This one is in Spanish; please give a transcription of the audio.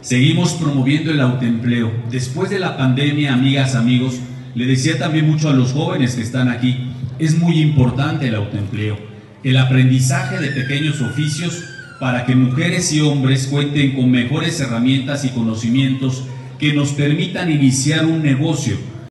Seguimos promoviendo el autoempleo. Después de la pandemia, amigas, amigos, le decía también mucho a los jóvenes que están aquí, es muy importante el autoempleo, el aprendizaje de pequeños oficios para que mujeres y hombres cuenten con mejores herramientas y conocimientos que nos permitan iniciar un negocio